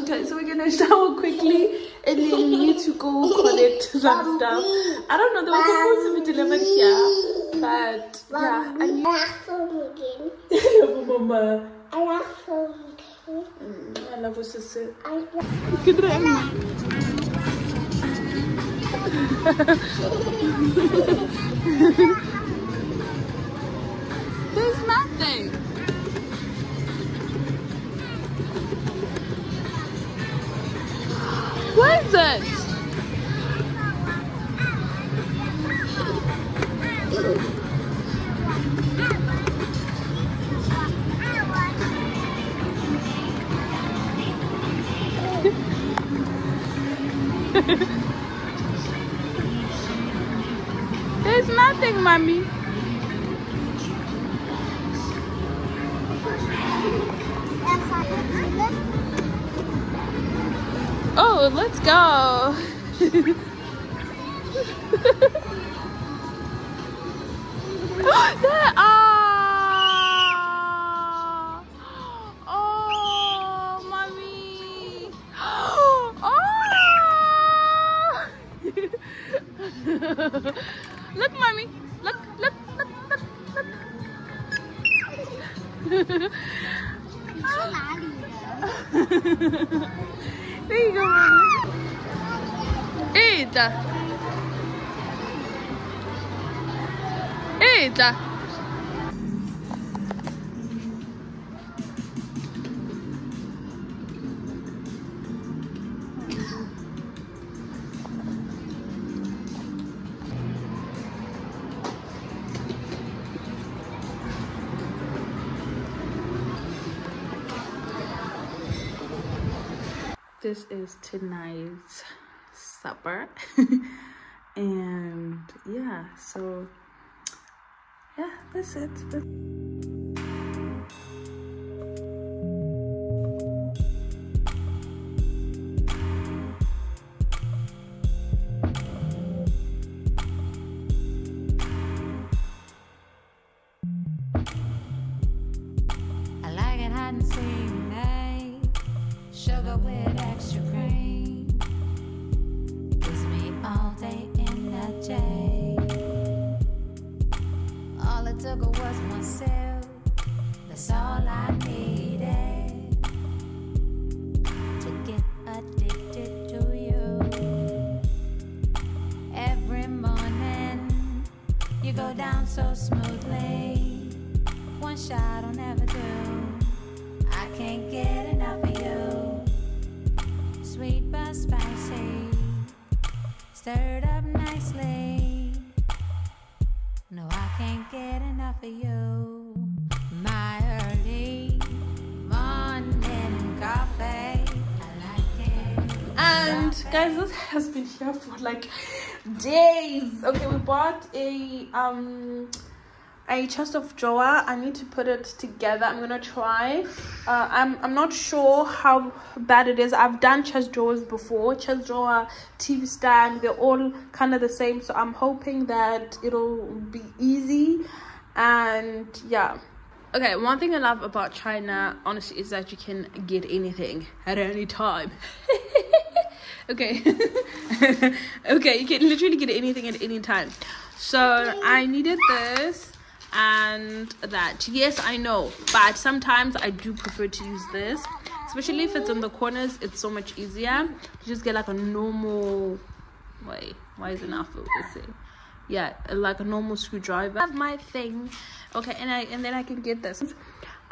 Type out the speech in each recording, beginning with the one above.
gonna shower quickly and then we need to go collect some stuff. I don't know, they were supposed to be delivered here, but yeah, I need. Mama, I want to. I love your sister. There's nothing. This is tonight's here for like days. Okay we bought a um a chest of drawer. I need to put it together. I'm gonna try. Uh, i'm i'm not sure how bad it is. I've done chest drawers before. Chest drawer tv stand they're all kind of the same. So i'm hoping that it'll be easy. And yeah. Okay, one thing I love about China, honestly, is that you can get anything at any time. okay. okay, you can literally get anything at any time. So I needed this and that. Yes, I know, but sometimes I do prefer to use this, especially if it's in the corners. It's so much easier. You just get like a normal. Wait, why is it not focusing? yeah like a normal screwdriver I have my thing okay and i and then i can get this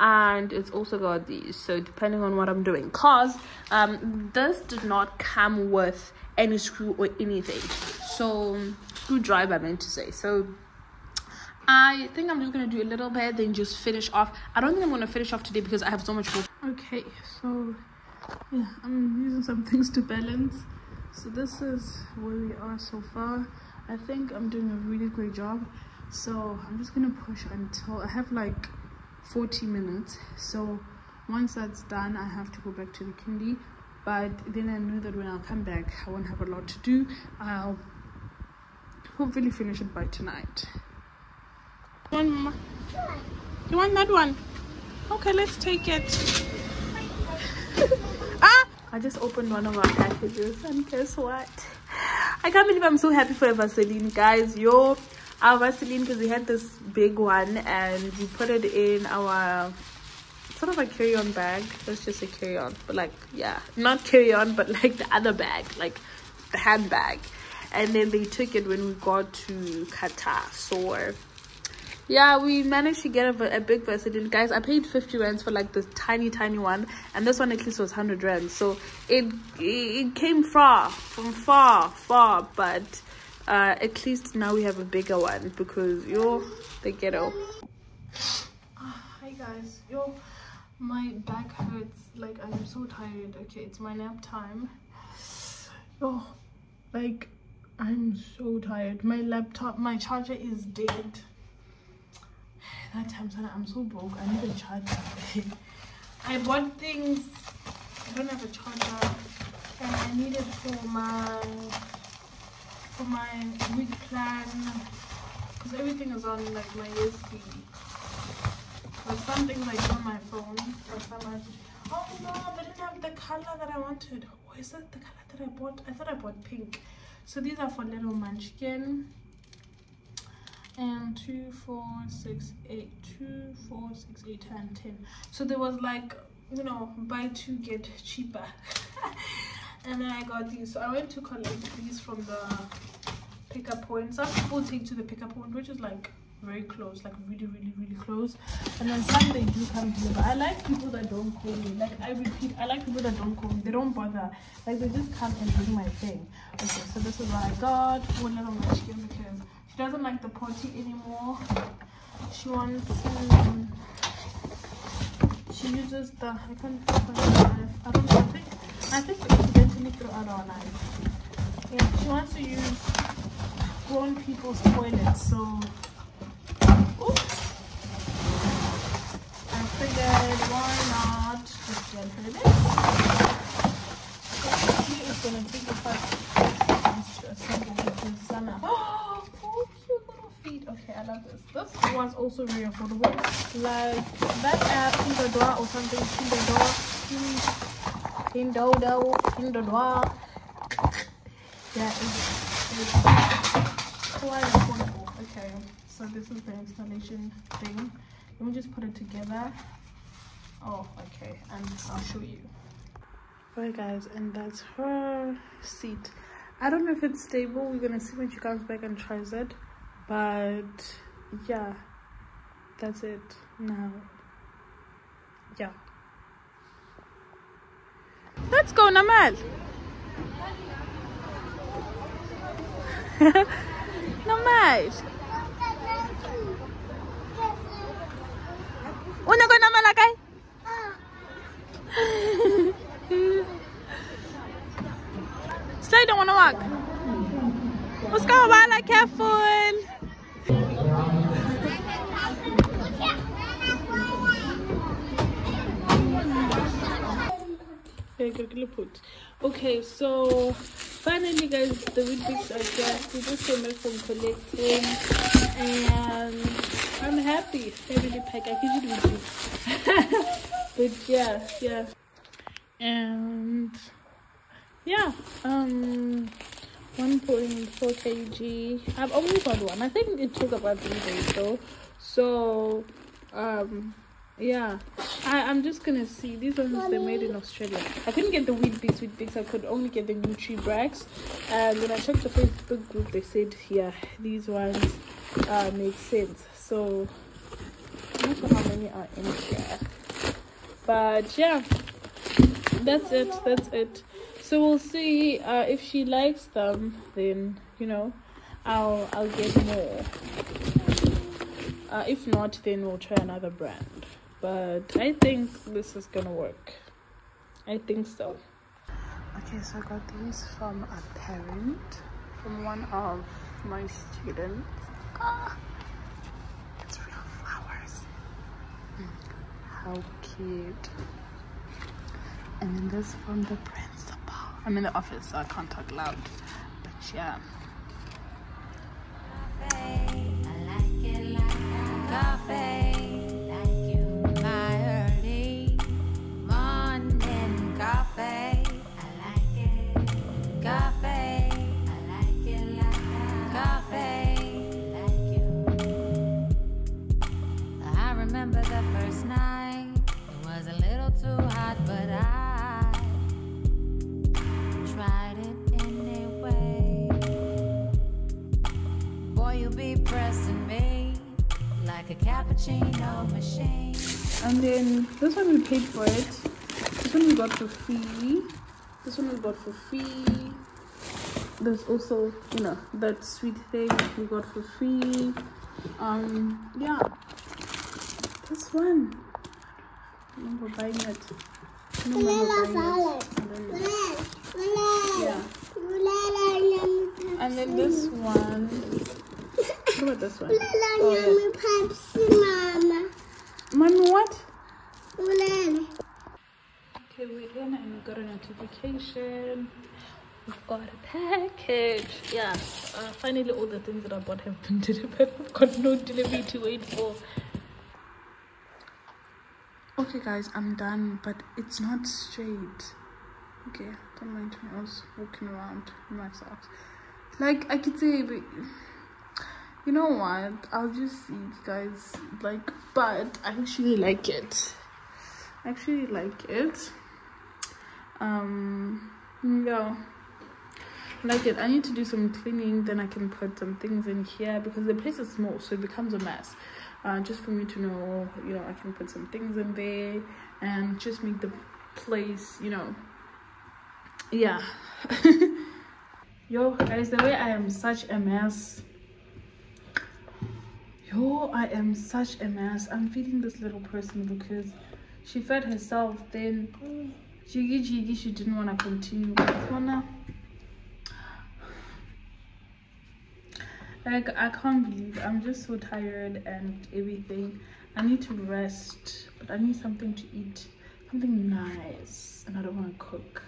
and it's also got these so depending on what i'm doing cause um this did not come with any screw or anything so screwdriver i meant to say so I think I'm just gonna do a little bit, then just finish off. I don't think I'm gonna finish off today because I have so much work. Okay, so yeah, I'm using some things to balance. So this is where we are so far. I think I'm doing a really great job. So I'm just gonna push until I have like 40 minutes. So once that's done, I have to go back to the kindy. But then I know that when I'll come back, I won't have a lot to do. I'll hopefully finish it by tonight. One, Mama. You want that one? Okay, let's take it. ah! I just opened one of our packages and guess what? I can't believe I'm so happy for Vaseline, guys. Yo, our Vaseline because we had this big one and we put it in our sort of a carry-on bag. That's just a carry-on, but like yeah, not carry-on, but like the other bag, like the handbag. And then they took it when we got to Qatar. So yeah we managed to get a, a big Vaseline guys i paid 50 rands for like this tiny tiny one and this one at least was 100 rands so it it came far from far far but uh at least now we have a bigger one because you're the ghetto. Hi guys. Yo my back hurts. Like i'm so tired. Okay it's my nap time. Oh like i'm so tired. My laptop my charger is dead. That time I'm so broke. I need a charger. I bought things. I don't have a charger, and I need it for my for my week plan because everything is on like my USB. But some things do on my phone. or some I oh no, they didn't have the color that I wanted. Oh, is that the color that I bought? I thought I bought pink. So these are for little munchkin and two four six eight two four six eight and ten so there was like you know buy two get cheaper and then i got these so i went to collect these from the pickup point some people take to the pickup point which is like very close like really really really close and then some they do come deliver i like people that don't call me like i repeat i like people that don't call me they don't bother like they just come and bring my thing okay so this is what i got one little munchkin because she doesn't like the potty anymore. She wants to. She uses the. I can't. I don't think. I think we accidentally threw out our knife. Yeah, she wants to use grown people's toilets. So. I figured why not just get her this. She is gonna take first to assemble because Sana. I love this. This was also very affordable. Like that app, Pindodoa or something. Pindodoa. Pindodo. Pindodoa. Yeah, it's, it's quite affordable. Okay, so this is the installation thing. Let me just put it together. Oh, okay, and I'll show you. Alright guys, and that's her seat. I don't know if it's stable. We're gonna see when she comes back and tries it but yeah that's it now yeah let's go Namal. Namal. Una go Namal akay Slide don't wanna walk. Let's go, Wala, careful Okay, so finally, guys, the Weet-Bix are just we just came back from collecting, and I'm happy. Family pack. I can do it, but yeah, yeah, and yeah, um. 1.4 kg i've only found one i think it took about three days though so um yeah. I, i'm just gonna see. These ones they're made in australia. I couldn't get the Weet-Bix wheat bits. I could only get the Nutri-Brax and when i checked the facebook group they said yeah these ones uh make sense. So i'm not sure how many are in here. But yeah. That's it. That's it. So we'll see uh, if she likes them then you know i'll i'll get more. Uh, if not then we'll try another brand but i think this is gonna work. I think so. Okay so i got these from a parent from one of my students. Ah, it's real flowers. How cute. And then this from the principal. I'm in the office so i can't talk loud but yeah. Coffee And then this one we paid for it. This one we got for free. This one we got for free. There's also, you know, that sweet thing we got for free. Um, yeah. This one. I remember buying it. I remember buying it. I. Yeah. And then this one. What about this one? Oh, yeah. Mommy, what? Okay, we're in and we got a notification. We've got a package. Yeah, uh, finally all the things that I bought have been delivered. I've got no delivery to wait for. Okay, guys, I'm done, but it's not straight. Okay, don't mind me. I was walking around in my socks. Like I could say, but you know what? I'll just see, guys. Like, but I actually like it. I actually like it. Um, I like it. I need to do some cleaning. Then I can put some things in here because the place is small, so it becomes a mess. Uh, just for me to know, you know, I can put some things in there and just make the place, you know, yeah. Yo, guys, the way I am such a mess. Yo, I am such a mess. I'm feeding this little person because she fed herself. Then Jiggy Jiggy, she didn't want to continue. Just wanna. Like, I can't believe I'm just so tired and everything. I need to rest, but I need something to eat. Something nice. And I don't want to cook.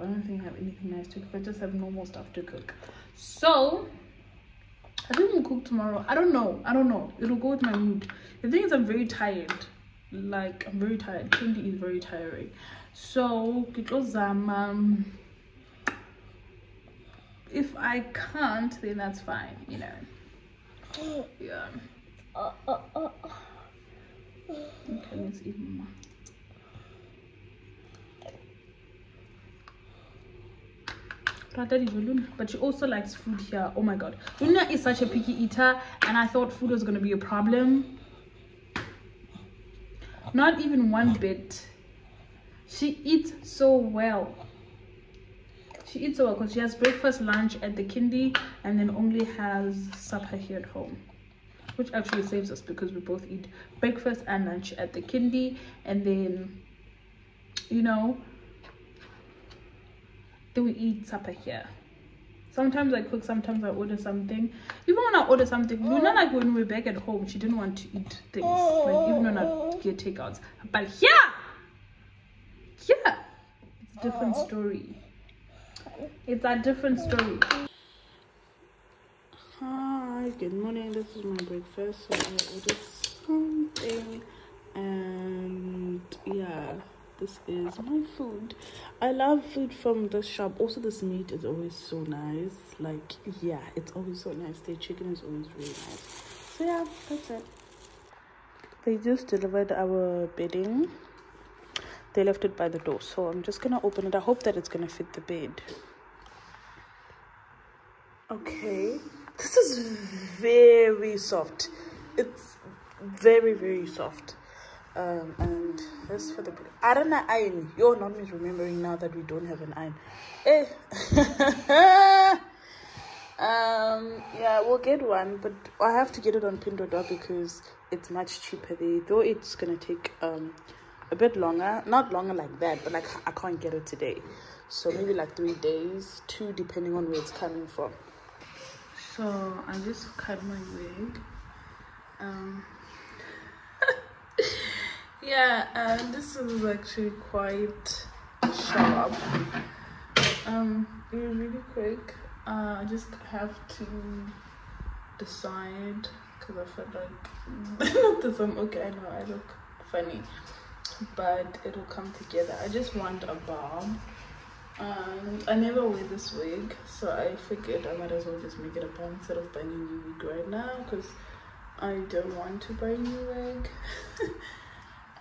I don't think I have anything nice to cook. I just have normal stuff to cook. So, I think we'll cook tomorrow. I don't know. I don't know. It'll go with my mood. The thing is, I'm very tired. Like, I'm very tired. Candy is very tiring. So, because um, if I can't, then that's fine, you know. Yeah. Uh, uh, uh, okay, let's eat mama. But she also likes food here. Oh my god. Luna is such a picky eater, and I thought food was gonna be a problem. Not even one bit. She eats so well. She eats so well because she has breakfast, lunch at the kindy, and then only has supper here at home. Which actually saves us because we both eat breakfast and lunch at the kindy, and then, you know, then we eat supper here. Sometimes I cook, sometimes I order something. Even when I order something, you know, like when we're back at home, she didn't want to eat things. Like even when I get takeouts. But here, yeah, it's a different story. It's a different story. Hi, good morning. This is my breakfast. So I ordered something, and yeah, this is my food. I love food from this shop. Also, this meat is always so nice. Like, yeah, it's always so nice. Their chicken is always really nice. So yeah, that's it. They just delivered our bedding. They left it by the door, so I'm just gonna open it. I hope that it's gonna fit the bed. Okay, this is very soft. It's very very soft. Um, and this for the I don't know iron. You're not me remembering now that we don't have an iron. Eh. um, yeah, we'll get one, but I have to get it on Pinduoduo because it's much cheaper there. Though it's gonna take um a bit longer, not longer like that, but like I can't get it today. So maybe like three days, two depending on where it's coming from. So I just cut my wig. Um, yeah, uh, this is actually quite sharp. Um, it was really quick. Uh, I just have to decide because I felt like this I'm okay. I know I look funny, but it'll come together. I just want a bomb. And I never wear this wig, so I figured I might as well just make it a bomb instead of buying a new wig right now because I don't want to buy a new wig.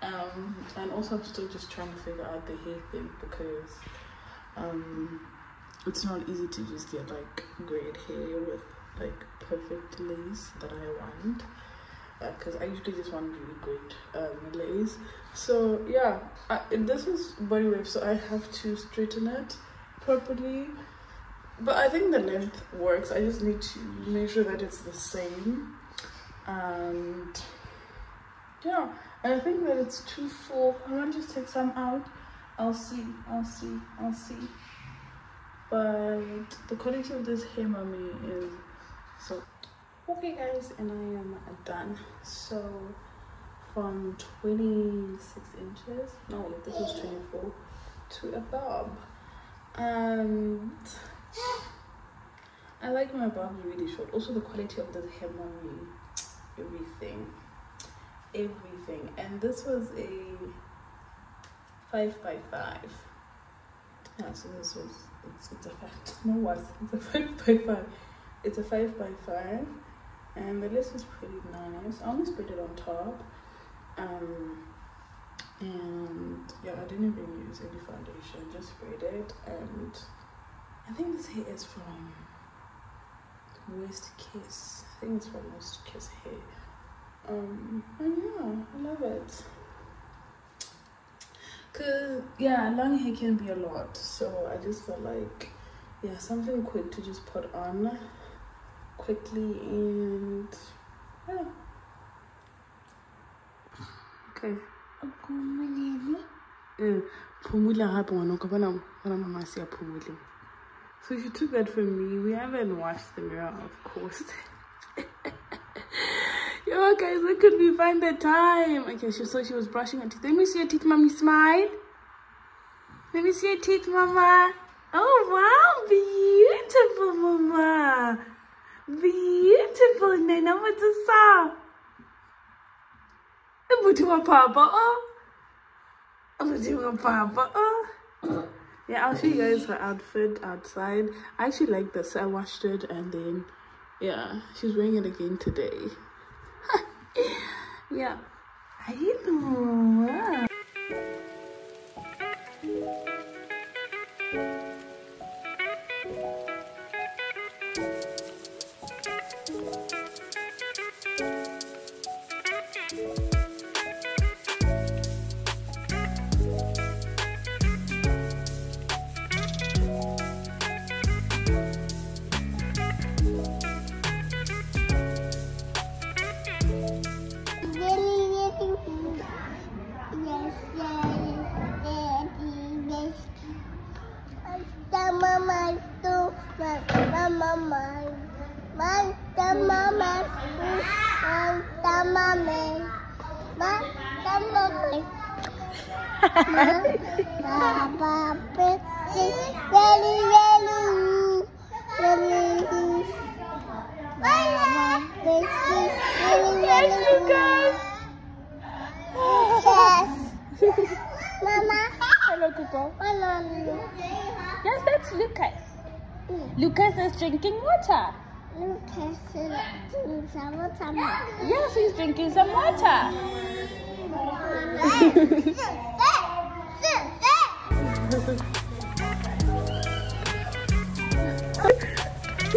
um, and also I'm still just trying to figure out the hair thing because um, it's not easy to just get like great hair with like perfect lace that I want because I usually just want really great um, lace. So yeah, I, this is body wave, so I have to straighten it properly. But I think the length works. I just need to make sure that it's the same. And yeah, I think that it's too full. I to just take some out. I'll see. I'll see. I'll see. But the quality of this hair mommy is so okay guys and i am done so from 26 inches no this is 24 to a bob and i like my bobs really short also the quality of the hair mommy everything everything. And this was a five by five. Yeah so this was it's, it's a five no what it's a five by five. It's a five by five. And the lace is pretty nice. I only sprayed it on top. Um and yeah i didn't even use any foundation. Just sprayed it. And i think this hair is from West Kiss. I think it's from West Kiss hair. Um, and yeah, I love it. Cause yeah, long hair can be a lot. So I just felt like yeah, something quick to just put on quickly and yeah. Okay. Phumula gape ngwana ka bona bona mama se ya phumule so she took that from me we haven't washed the mirror of course yo oh, guys where could we find the time. Okay she so she was brushing her teeth. Let me see your teeth mommy smile. Let me see your teeth mama. Oh wow beautiful mama. Beautiful nana what's a saw Buti wa papa oh. Buti wa papa oh. Yeah i'll show you guys her outfit outside. I actually like this. I washed it and then yeah she's wearing it again today yeah i know Mama.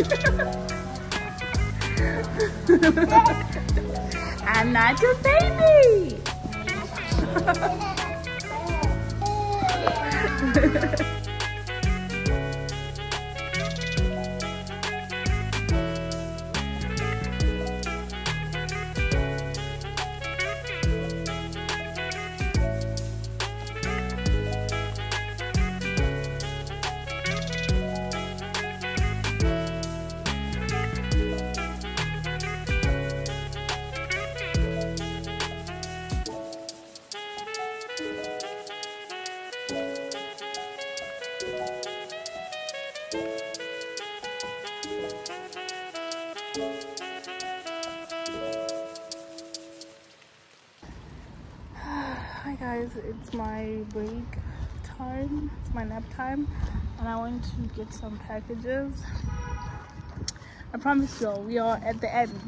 i'm not your baby Time, and I want to get some packages. I promise y'all, we are at the end.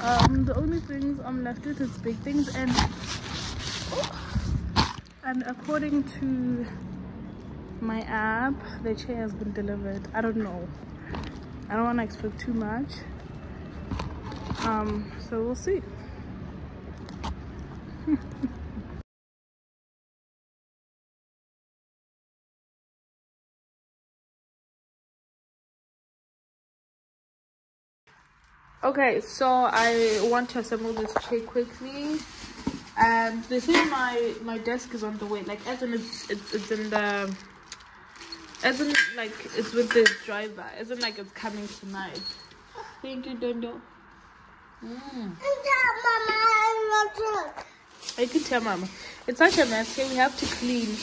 Um, the only things I'm left with is big things and and according to my app, the chair has been delivered. I don't know. I don't want to expect too much. Um, so we'll see. okay so i want to assemble this tray quickly. And this is my my desk is on the way like as in it's it's, it's in the as in like it's with the driver as in like it's coming tonight. Thank you dondo. Mm. I could tell mama. It's such a mess here we have to clean.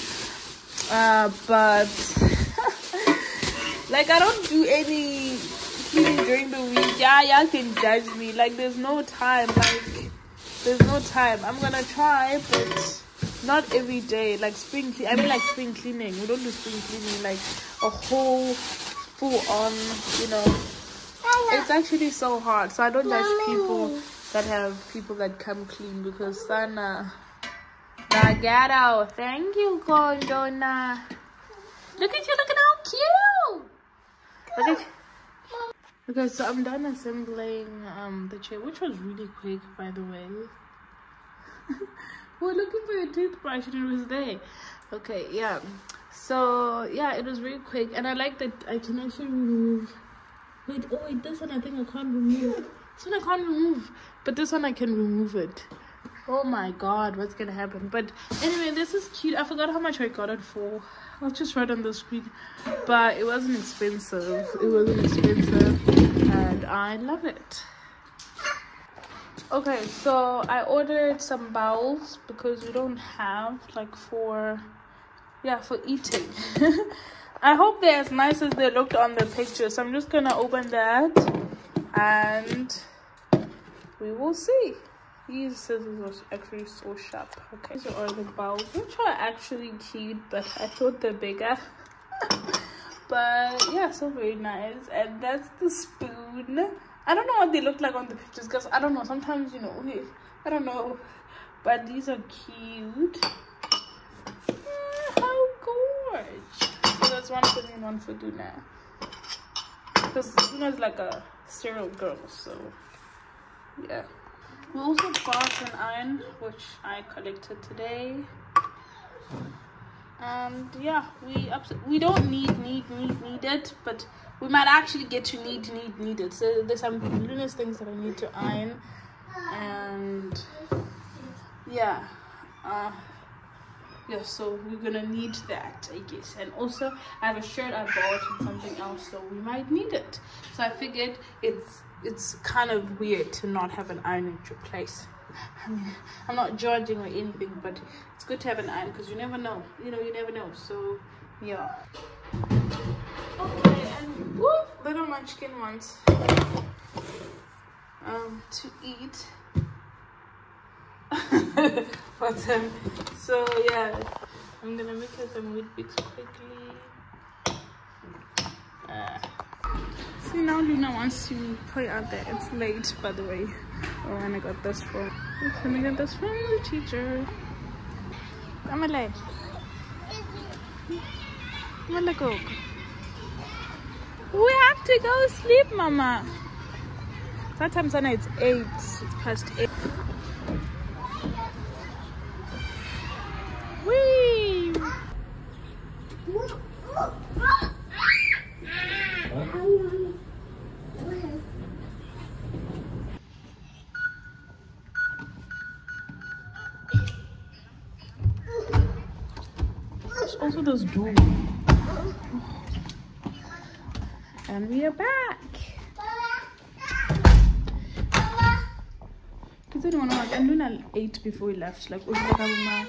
Uh but like i don't do any during the week yeah y'all can judge me. Like there's no time. Like there's no time. I'm gonna try but not every day. Like spring cle- i mean like spring cleaning. We don't do spring cleaning like a whole full on you know. It's actually so hard. So i don't judge people that have people that come clean because sana Nagaro, thank you Gondona. look at you looking how cute. Look at you. Okay, so I'm done assembling um the chair, which was really quick, by the way. We're looking for a toothbrush and it was there. Okay, yeah. So yeah, it was really quick, and I like that I can actually remove. Wait, oh wait, this one I think I can't remove. This one I can't remove, but this one I can remove it. Oh my god, what's gonna happen? But anyway, this is cute. I forgot how much I got it for. I'll just write on the screen. But it wasn't expensive. It wasn't expensive. I love it. Okay, so I ordered some bowls because we don't have like for yeah, for eating. I hope they're as nice as they looked on the picture. So I'm just gonna open that and we will see. These scissors are actually so sharp. Okay, so are the bowls, which are actually cute, but I thought they're bigger. but yeah, so very nice. And that's the spoon. I don't know what they look like on the pictures because I don't know. Sometimes you know, I don't know. But these are cute. Ah, how gorgeous! So that's one for me one for Duna. Because Duna's like a serial girl, so yeah. We also bought an iron, which I collected today. And yeah, we we don't need need need need it, but we might actually get to need need need it. So there's some luminous things that I need to iron, and yeah, uh, yeah. So we're gonna need that, I guess. And also, I have a shirt I bought and something else, so we might need it. So I figured it's it's kind of weird to not have an iron in your place. I mean, I'm not judging or anything, but it's good to have an iron because you never know. You know, you never know. So, yeah. Okay, and whoop, little munchkin wants um to eat. but um, so yeah, I'm gonna make her some wheat bix quickly. Uh, See now Luna wants to play out there. It's late by the way. Oh and I got this from and I got this from the teacher. I'm late. I'm. We have to go sleep, Mama. Sometimes Anna, it's 8. It's past 8. Because I don't know, like, I'm doing an eight before we left. Like, like, I'm uh,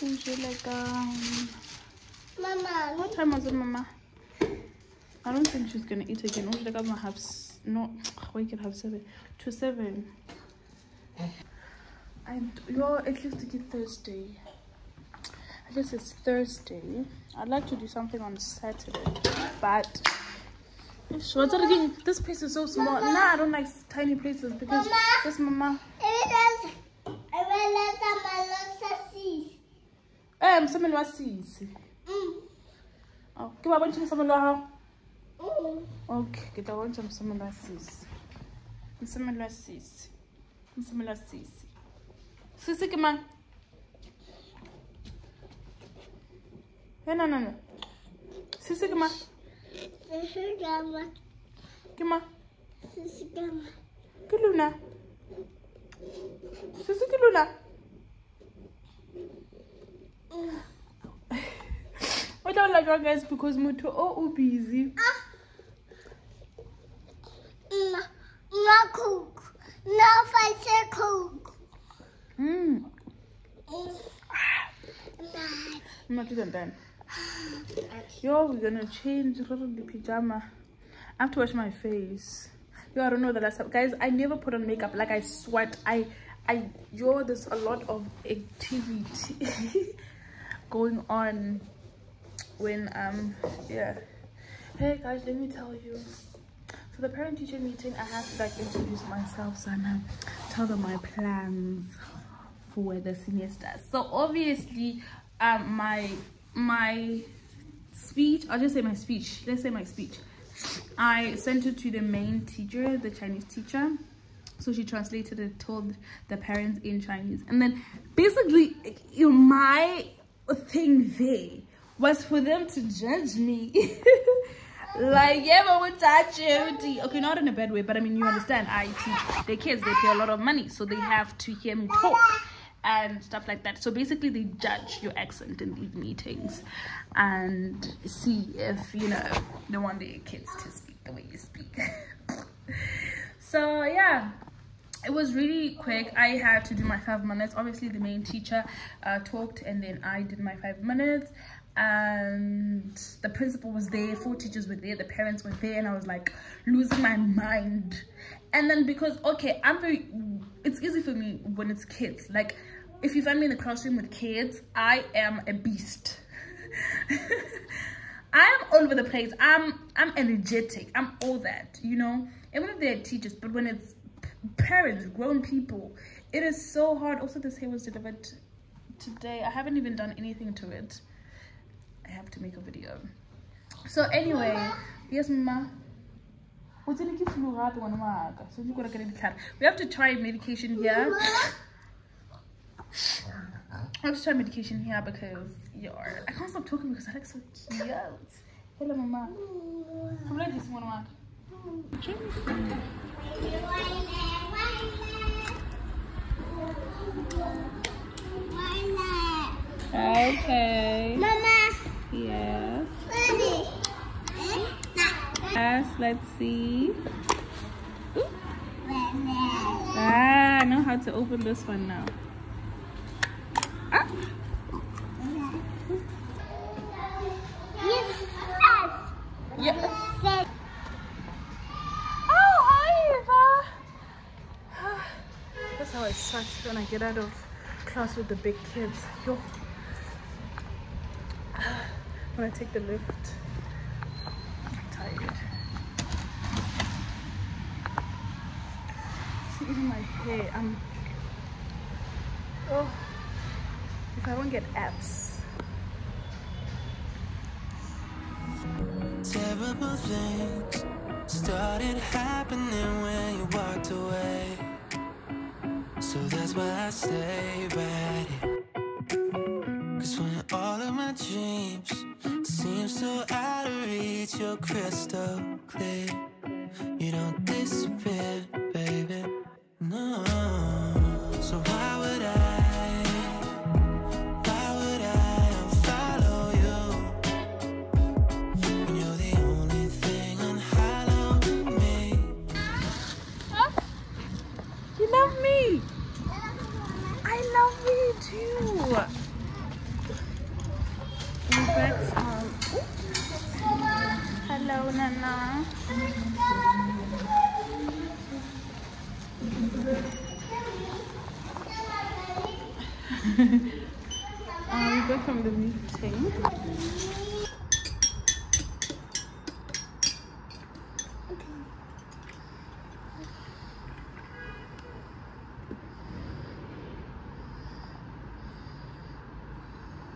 usually like, um, what time was it, Mama? I don't think she's gonna eat again. Only like I'm gonna have no. We can have seven to seven. And yo, it looks to get Thursday. I guess it's Thursday. I'd like to do something on Saturday, but what's it again? This place is so small. Nah, I don't like tiny places because Mama. this mama. Ebelas, ebelas amalosasis. Eh, msamelo wa sisi. Mm. Oh, ke ba bontshe msamelo wa hao. Mm. Okay, ke tla bontsha msamelo wa sisi. Msamelo wa sisi. Msamelo wa sisi. Sisi ke mang? Eh, no, no, no. Sisi ke mang? Sisigama, Ke mang? sisigama. Ke Luna. Sisi ke Luna. Mm. o tla bolela guys because motho o o busy No, no cook. No fighter cook. mm. Mm. I'm not even done. Yo, we're gonna change the pajama. I have to wash my face. Yo, I don't know the last time. Guys, I never put on makeup. Like I sweat. I I yo, there's a lot of activity going on when um yeah. Hey guys, let me tell you. So the parent teacher meeting, I have to like introduce myself, so and tell them my plans for the semester. So obviously, um, my my speech. I'll just say my speech. Let's say my speech. I sent it to the main teacher, the Chinese teacher. So she translated it, told the parents in Chinese, and then basically, you know, my thing there was for them to judge me. like, yeah, but with that charity. Okay, not in a bad way, but I mean, you understand. I teach the kids, they pay a lot of money, so they have to hear me talk and stuff like that. So basically, they judge your accent in these meetings and see if you know they want their kids to speak the way you speak. so yeah it was really quick. I had to do my five minutes. Obviously the main teacher uh, talked and then i did my five minutes and the principal was there. Four teachers were there. The parents were there and i was like losing my mind. And then because okay i'm very it's easy for me when it's kids. Like if you find me in the classroom with kids i am a beast i'm all over the place i'm i'm energetic i'm all that you know even if they're teachers but when it's parents grown people it is so hard also this hair was delivered today i haven't even done anything to it i have to make a video so anyway yes mama get it We have to try medication here. Have to try medication here because you're I can't stop talking because I look so cute. Hello mama. Come like this one mark. Okay. Mama, Yes. ready? Yes, let's see. Ah, I know how to open this one now. Ah. Yes. Yeah. Yes. Oh, hi, Eva. That's how it sucks when I get out of class with the big kids. Yo. When I take the lift. I'm tired. See, even my hair, I'm. Oh. I don't get abs. Terrible things started happening when you walked away. So that's why I stay right. Cause when all of my dreams seem so out of reach, you're crystal clear. You don't disappear, baby. No. Nana. um, back from the meeting.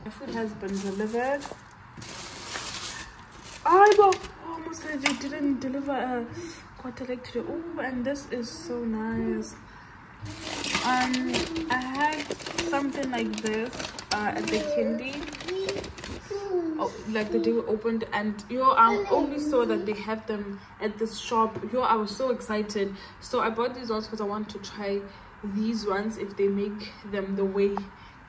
My food has been delivered. I almost like they didn't deliver a quarter like today. Oh, and this is so nice. Um, I had something like this uh, at the kindy. Oh, like the day we opened, and yo, I only saw that they have them at this shop. Yo, I was so excited. So I bought these ones because I want to try these ones if they make them the way,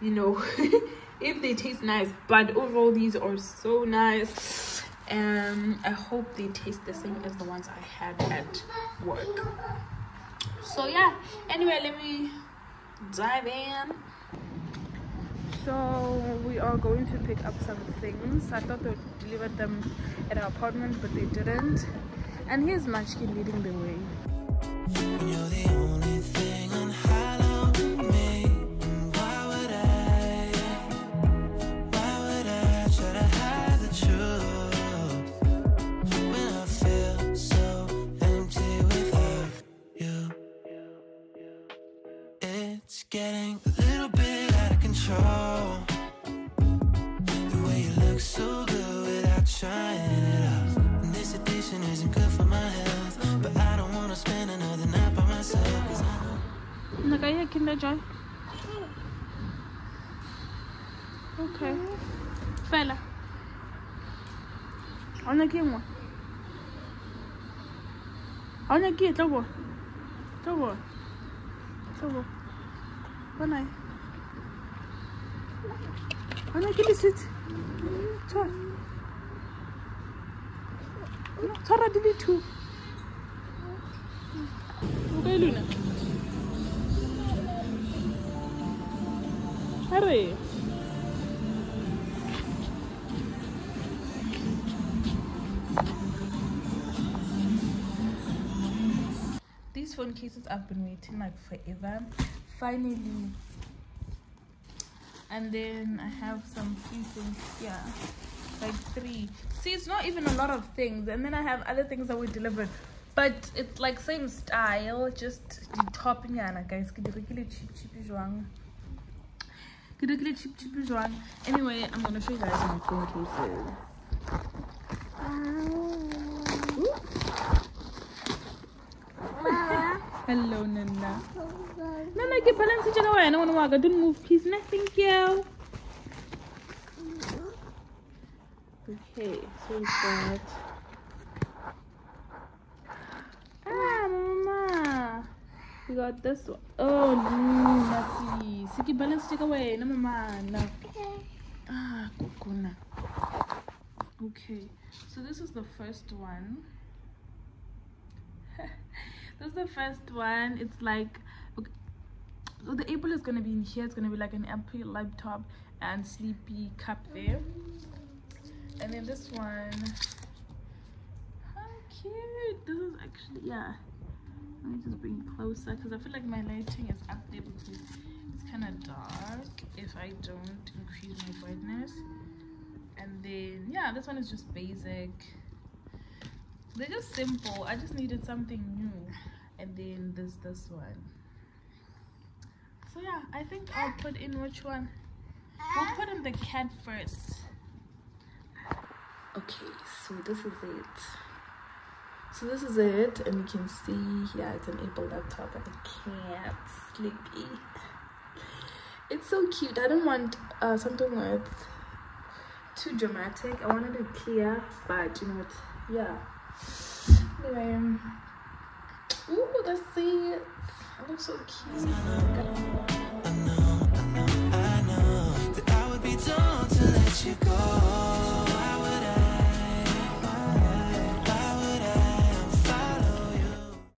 you know, if they taste nice. But overall, these are so nice. And I hope they taste the same as the ones I had at work. So yeah. Anyway, let me dive in. So we are going to pick up some things. I thought they would deliver them at our apartment, but they didn't. And here's Munchkin leading the way. pelle. On a qui moi On a qui Tao rồi Tao rồi Tao này On a qui đi sit Thôi Thôi ra đi đi thu Ok Luna. Hurry These phone cases I've been waiting like forever. Finally. And then I have some few things here. Like three. See, it's not even a lot of things. And then I have other things that were delivered. But it's like same style, just the topping guys. Ke di rekile cheap cheap jwang. Ke rekile cheap cheap jwang. Anyway, I'm gonna show you guys my phone cases. Hello, Nana. Nana, ke balance ka wena ngwana wa ka. Don't move, please. No, thank you. Okay, so we got. Ah, mama. We got this one. Oh, no, Nasi. Siki balance ka wena, mama. No. Ah, kokona. Okay, so this is the first one. This is the first one. It's like okay, so the Apple is gonna be in here. It's gonna be like an Apple laptop and sleepy cup there. And then this one, how cute! This is actually yeah. Let me just bring it closer because I feel like my lighting is up there because it's kind of dark if I don't increase my brightness. And then yeah, this one is just basic they're just simple. I just needed something new. And then there's this one. So yeah i think i'll put in which one? We'll put in the cat first. Okay so this is it. So this is it and you can see yeah it's an apple laptop and a cat. Sleepy. It's so cute. I don't want uh, something with too dramatic. I wanted it clear but you know what? Yeah Anyway. Um, ooh, the seeds. It looks so cute. I know, I know, I know,